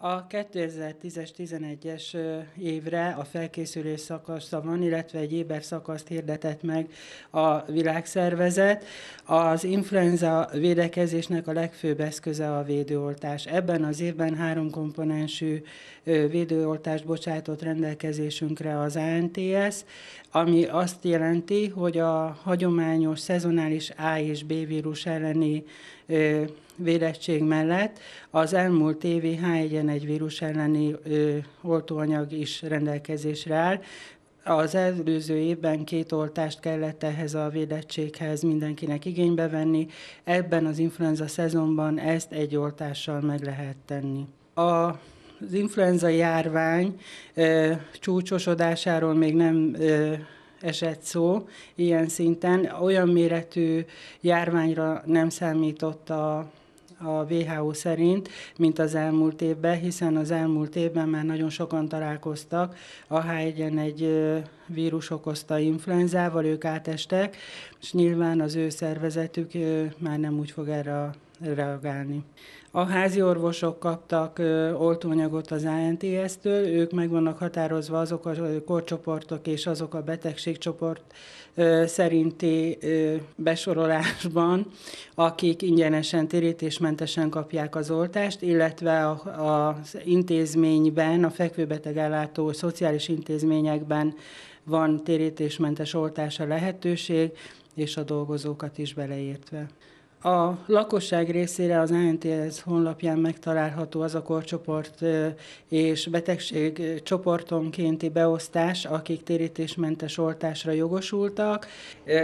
A 2010-es, 11-es évre a felkészülés szakasza van, illetve egy éber szakaszt hirdetett meg a világszervezet. Az influenza védekezésnek a legfőbb eszköze a védőoltás. Ebben az évben három komponensű védőoltást bocsátott rendelkezésünkre az ANTS, ami azt jelenti, hogy a hagyományos szezonális A és B vírus elleni védettség mellett az elmúlt évi H1N1 vírus elleni ö, oltóanyag is rendelkezésre áll. Az előző évben két oltást kellett ehhez a védettséghez mindenkinek igénybe venni. Ebben az influenza szezonban ezt egy oltással meg lehet tenni. A az influenza járvány ö, csúcsosodásáról még nem ö, esett szó ilyen szinten. Olyan méretű járványra nem számított a a WHO szerint, mint az elmúlt évben, hiszen az elmúlt évben már nagyon sokan találkoztak. A H1N1 vírus okozta influenzával, ők átestek, és nyilván az ő szervezetük már nem úgy fog erre reagálni. A házi orvosok kaptak oltóanyagot az ANTS-től, ők meg vannak határozva azok a korcsoportok és azok a betegségcsoport szerinti besorolásban, akik ingyenesen, térítésmentesen kapják az oltást, illetve az intézményben, a fekvőbetegellátó szociális intézményekben van térítésmentes oltása lehetőség, és a dolgozókat is beleértve. A lakosság részére az ANTS honlapján megtalálható az a korcsoport és betegség csoportonkénti beosztás, akik térítésmentes oltásra jogosultak.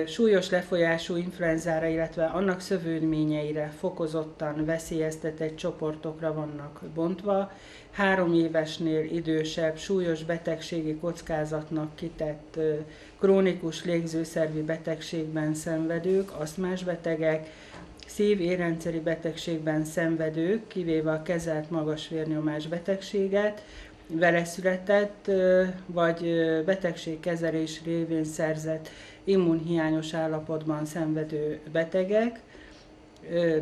Súlyos lefolyású influenzára, illetve annak szövődményeire fokozottan veszélyeztetett csoportokra vannak bontva. Három évesnél idősebb, súlyos betegségi kockázatnak kitett krónikus légzőszervi betegségben szenvedők, aszmás betegek, szív-érrendszeri betegségben szenvedők, kivéve a kezelt magas vérnyomás betegséget, vele született vagy betegségkezelés révén szerzett immunhiányos állapotban szenvedő betegek,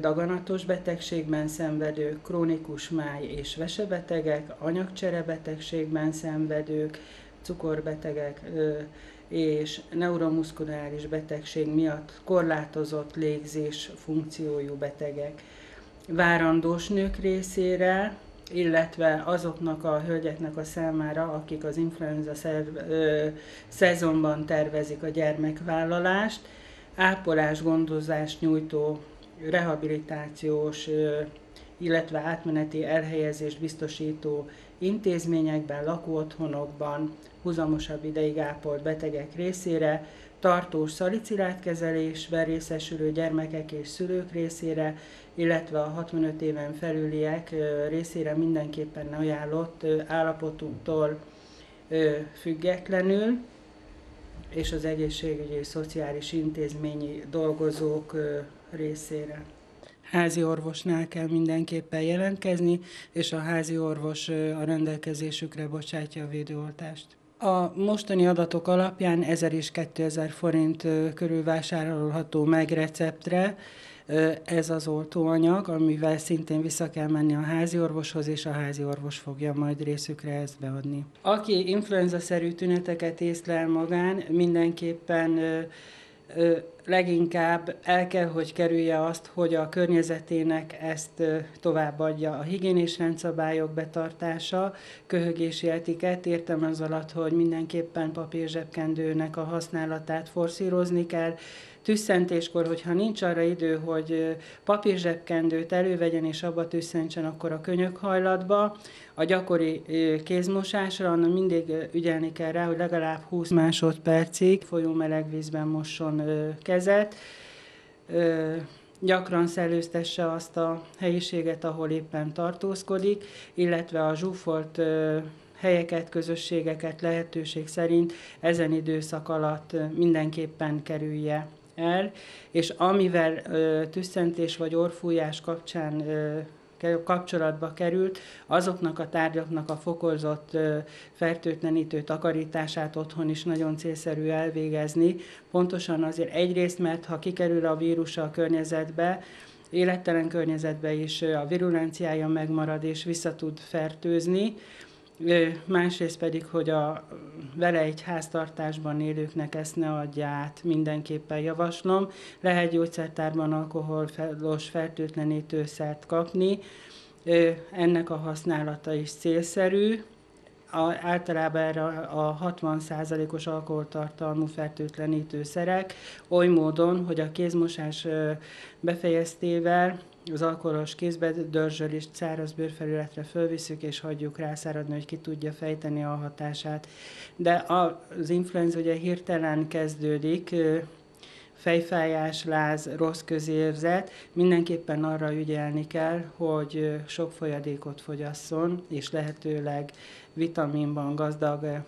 daganatos betegségben szenvedők, krónikus máj és vesebetegek, anyagcserebetegségben szenvedők, cukorbetegek, és neuromuszkuláris betegség miatt korlátozott légzés funkciójú betegek. Várandós nők részére, illetve azoknak a hölgyeknek a számára, akik az influenza szerv, ö, szezonban tervezik a gyermekvállalást, ápolás, gondozást nyújtó rehabilitációs, ö, illetve átmeneti elhelyezést biztosító intézményekben, lakóotthonokban, huzamosabb ideig ápolt betegek részére, tartós szalicilátkezelésben részesülő gyermekek és szülők részére, illetve a 65 éven felüliek részére mindenképpen ajánlott állapotuktól függetlenül, és az egészségügyi és szociális intézményi dolgozók részére házi orvosnál kell mindenképpen jelentkezni, és a házi orvos a rendelkezésükre bocsátja a védőoltást. A mostani adatok alapján 1000 és 2000 forint körül vásárolható meg receptre ez az oltóanyag, amivel szintén vissza kell menni a házi orvoshoz, és a házi orvos fogja majd részükre ezt beadni. Aki influenza-szerű tüneteket észlel magán, mindenképpen leginkább el kell, hogy kerülje azt, hogy a környezetének ezt továbbadja. A higiénés rendszabályok betartása, köhögési etikett, értem az alatt, hogy mindenképpen papírzsebkendőnek a használatát forszírozni kell, tüsszentéskor, hogyha nincs arra idő, hogy papírzsebkendőt elővegyen és abba tüsszentsen, akkor a könyökhajlatba. A gyakori kézmosásra, annak mindig ügyelni kell rá, hogy legalább 20 másodpercig folyó meleg vízben mosson kezet. Gyakran szellőztesse azt a helyiséget, ahol éppen tartózkodik, illetve a zsúfolt helyeket, közösségeket lehetőség szerint ezen időszak alatt mindenképpen kerülje el, és amivel tüsszentés vagy orfújás kapcsán kapcsolatba került, azoknak a tárgyaknak a fokozott fertőtlenítő takarítását otthon is nagyon célszerű elvégezni. Pontosan azért egyrészt, mert ha kikerül a vírus a környezetbe, élettelen környezetbe is a virulenciája megmarad és vissza tud fertőzni. Másrészt pedig, hogy a vele egy háztartásban élőknek ezt ne adja mindenképpen javaslom. Lehet gyógyszertárban alkoholos fertőtlenítőszert kapni, ennek a használata is célszerű, a, általában erre a 60%-os alkoholtartalmú fertőtlenítőszerek, oly módon, hogy a kézmosás befejeztével az alkoholos kézbe dörzsölést száraz bőrfelületre fölviszük, és hagyjuk rászáradni, hogy ki tudja fejteni a hatását. De az influenza ugye hirtelen kezdődik, fejfájás, láz, rossz közérzet, mindenképpen arra ügyelni kell, hogy sok folyadékot fogyasszon, és lehetőleg vitaminban gazdag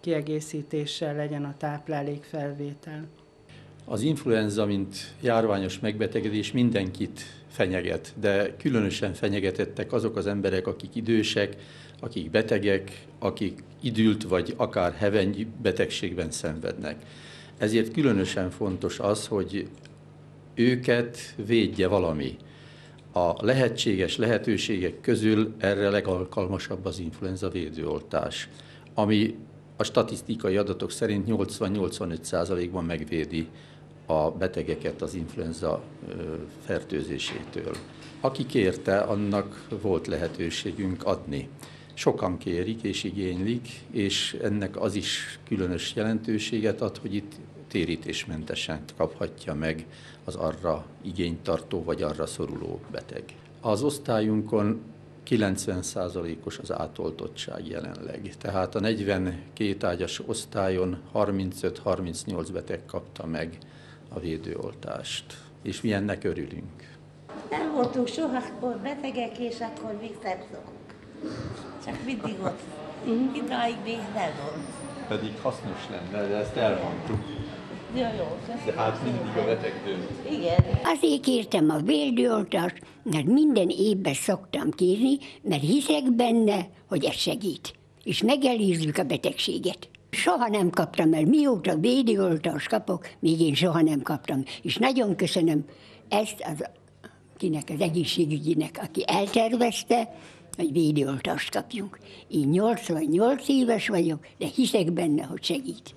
kiegészítéssel legyen a táplálék felvétel. Az influenza, mint járványos megbetegedés mindenkit fenyeget, de különösen fenyegetettek azok az emberek, akik idősek, akik betegek, akik idült vagy akár heveny betegségben szenvednek. Ezért különösen fontos az, hogy őket védje valami. A lehetséges lehetőségek közül erre legalkalmasabb az influenza védőoltás, ami a statisztikai adatok szerint 80-85%-ban megvédi a betegeket az influenza fertőzésétől. Aki kérte, annak volt lehetőségünk adni. Sokan kérik és igénylik, és ennek az is különös jelentőséget ad, hogy itt térítésmentesen kaphatja meg az arra igénytartó vagy arra szoruló beteg. Az osztályunkon 90%-os az átoltottság jelenleg. Tehát a 42 ágyas osztályon 35-38 beteg kapta meg a védőoltást, és mi ennek örülünk. Nem voltunk soha akkor betegek, és akkor még szokunk. Csak mindig ott. Idáig még nem volt. Pedig hasznos lenne, de ezt elmondtuk. Ja, jó. De hát mindig a beteg dönt. Igen. Azért kértem a védőoltást, mert minden évben szoktam kérni, mert hiszek benne, hogy ez segít. És megelőzzük a betegséget. Soha nem kaptam el, mióta védőoltást kapok, még én soha nem kaptam. És nagyon köszönöm ezt az, kinek az egészségügyinek, aki eltervezte, hogy védőoltást kapjunk. Én 88 éves vagyok, de hiszek benne, hogy segít.